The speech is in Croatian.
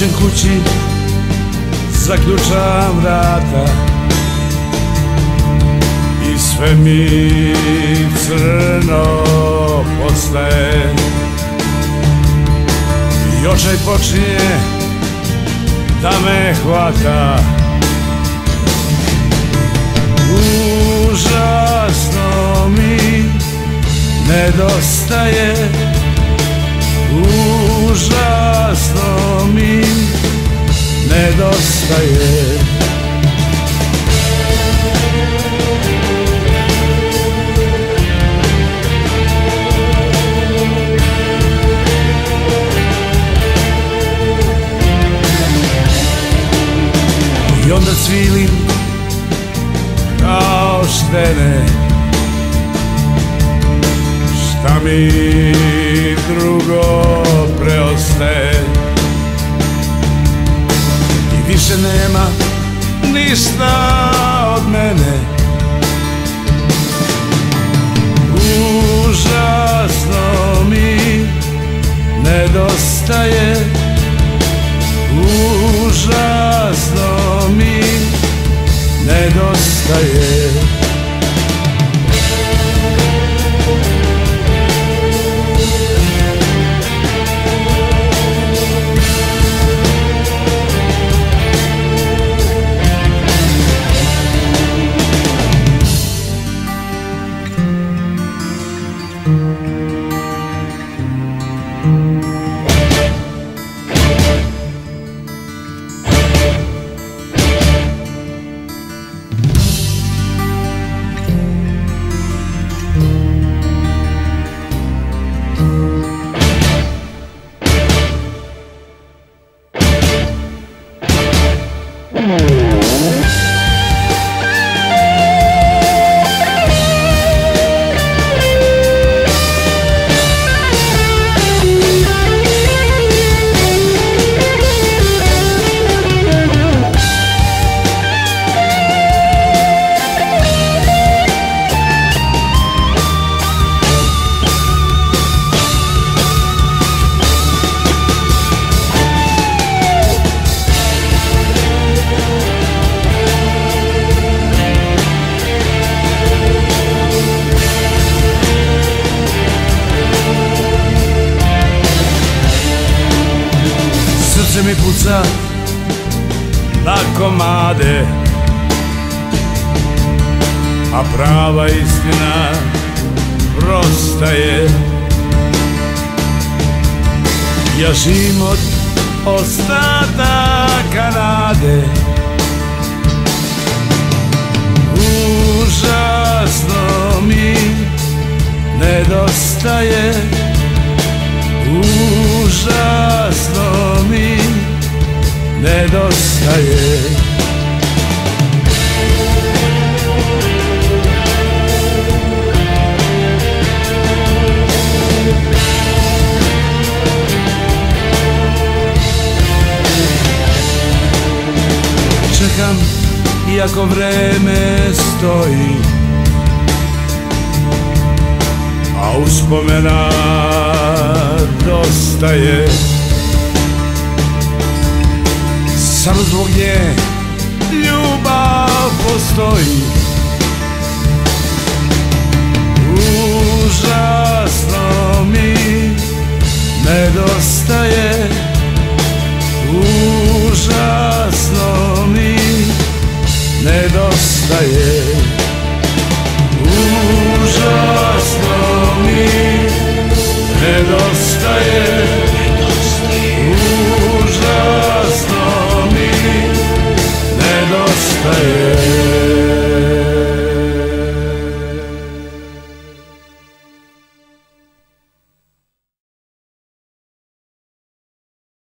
odcinku ci zakluczam rata i swe micrno posle Joczej pocznie damy chłata. Užasno mi nedostaje nedostaje I onda cvilim kao štene Šta mi drugo preostaje više nema ništa od mene. Užasno mi nedostaje. Užasno mi nedostaje Puca na komade A prava istina prosta je Ja živim od ostataka nade nedostaje. Čekam iako vreme stoji A uspomena dosta je Samo zbog nje. Ljubav postoji